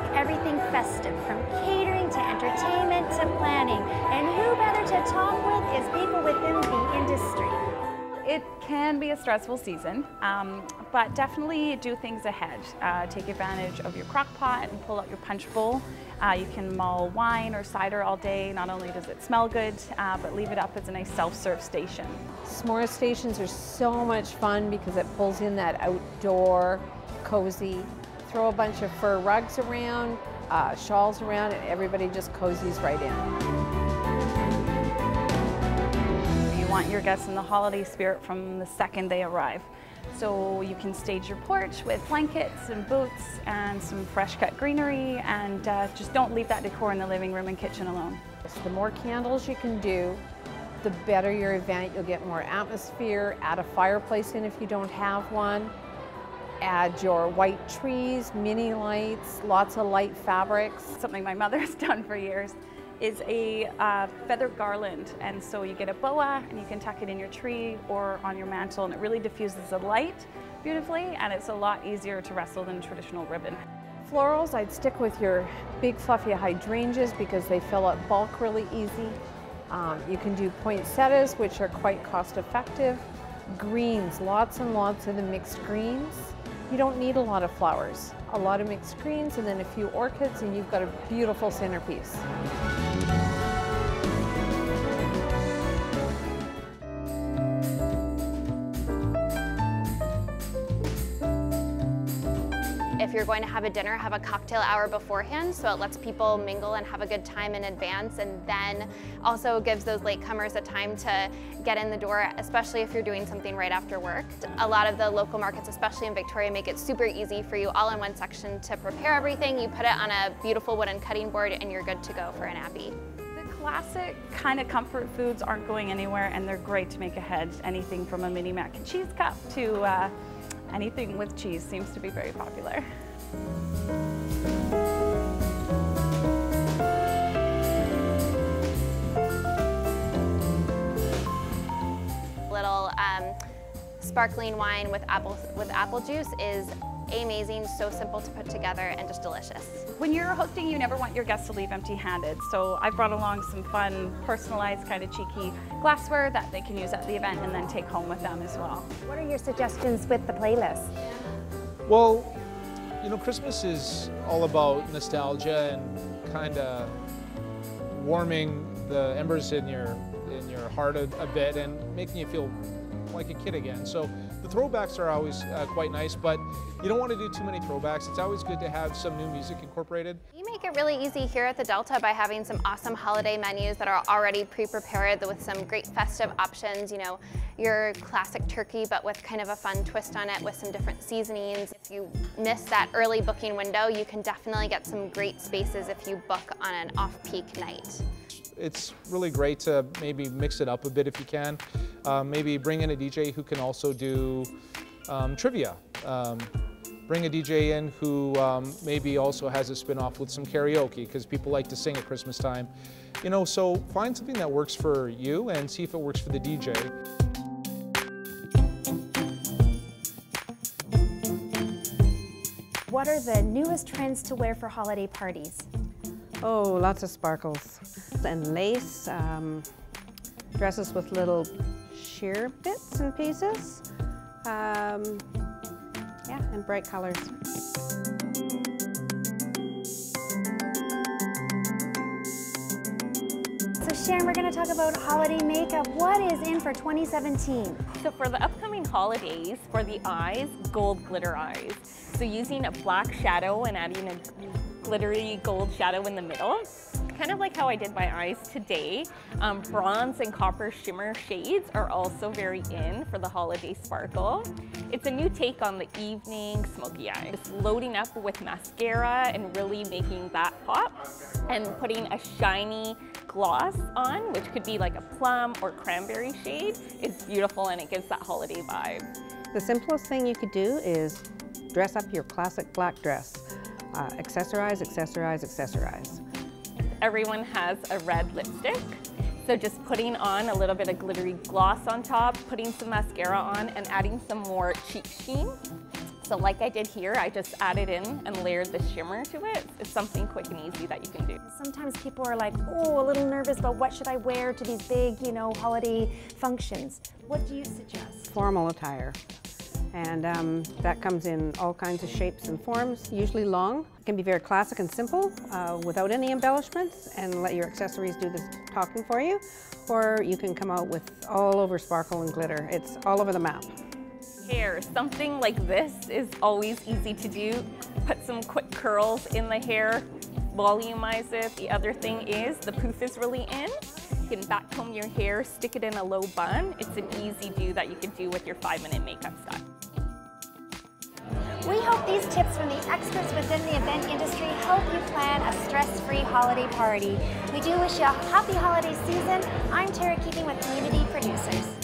holiday season and we're going to talk everything festive from catering to entertainment to planning. And who better to talk with is people within the industry. It can be a stressful season, um, but definitely do things ahead. Uh, take advantage of your crock pot and pull out your punch bowl. Uh, you can mull wine or cider all day. Not only does it smell good, uh, but leave it up as a nice self-serve station. S'more stations are so much fun because it pulls in that outdoor, cozy. Throw a bunch of fur rugs around, uh, shawls around, and everybody just cozies right in You want your guests in the holiday spirit from the second they arrive. So you can stage your porch with blankets and boots and some fresh cut greenery and uh, just don't leave that decor in the living room and kitchen alone. So the more candles you can do, the better your event. You'll get more atmosphere. Add a fireplace in if you don't have one. Add your white trees, mini lights, lots of light fabrics. Something my mother's done for years is a uh, feather garland. And so you get a boa and you can tuck it in your tree or on your mantle and it really diffuses the light beautifully and it's a lot easier to wrestle than traditional ribbon. Florals, I'd stick with your big fluffy hydrangeas because they fill up bulk really easy. Um, you can do poinsettias, which are quite cost effective. Greens, lots and lots of the mixed greens. You don't need a lot of flowers. A lot of mixed greens and then a few orchids and you've got a beautiful centerpiece. If you're going to have a dinner, have a cocktail hour beforehand so it lets people mingle and have a good time in advance and then also gives those latecomers a time to get in the door, especially if you're doing something right after work. A lot of the local markets, especially in Victoria, make it super easy for you all in one section to prepare everything. You put it on a beautiful wooden cutting board and you're good to go for an The classic kind of comfort foods aren't going anywhere and they're great to make ahead. Anything from a mini mac and cheese cup to uh, anything with cheese seems to be very popular. Sparkling wine with apple, with apple juice is amazing, so simple to put together, and just delicious. When you're hosting, you never want your guests to leave empty-handed, so I've brought along some fun, personalized, kind of cheeky glassware that they can use at the event and then take home with them as well. What are your suggestions with the playlist? Well, you know, Christmas is all about nostalgia and kind of warming the embers in your in your heart a, a bit and making you feel like a kid again. So the throwbacks are always uh, quite nice, but you don't want to do too many throwbacks. It's always good to have some new music incorporated. Make it really easy here at the Delta by having some awesome holiday menus that are already pre-prepared with some great festive options. You know, your classic turkey, but with kind of a fun twist on it with some different seasonings. If you miss that early booking window, you can definitely get some great spaces if you book on an off-peak night it's really great to maybe mix it up a bit if you can. Um, maybe bring in a DJ who can also do um, trivia. Um, bring a DJ in who um, maybe also has a spin-off with some karaoke because people like to sing at Christmas time. You know, so find something that works for you and see if it works for the DJ. What are the newest trends to wear for holiday parties? Oh, lots of sparkles and lace, um, dresses with little sheer bits and pieces. Um, yeah, and bright colors. So Sharon, we're going to talk about holiday makeup. What is in for 2017? So for the upcoming holidays, for the eyes, gold glitter eyes. So using a black shadow and adding a glittery gold shadow in the middle kind of like how I did my eyes today. Um, bronze and copper shimmer shades are also very in for the holiday sparkle. It's a new take on the evening smoky eye. Just loading up with mascara and really making that pop and putting a shiny gloss on, which could be like a plum or cranberry shade, is beautiful and it gives that holiday vibe. The simplest thing you could do is dress up your classic black dress. Uh, accessorize, accessorize, accessorize everyone has a red lipstick. So just putting on a little bit of glittery gloss on top, putting some mascara on, and adding some more cheek sheen. So like I did here, I just added in and layered the shimmer to it. It's something quick and easy that you can do. Sometimes people are like, oh, a little nervous about what should I wear to these big, you know, holiday functions. What do you suggest? Formal attire. And um, that comes in all kinds of shapes and forms, usually long. It can be very classic and simple uh, without any embellishments and let your accessories do the talking for you. Or you can come out with all over sparkle and glitter. It's all over the map. Hair, something like this is always easy to do. Put some quick curls in the hair, volumize it. The other thing is the poof is really in. You can backcomb your hair, stick it in a low bun. It's an easy do that you can do with your five minute makeup style. We hope these tips from the experts within the event industry help you plan a stress-free holiday party. We do wish you a happy holiday season. I'm Tara Keeping with Community Producers.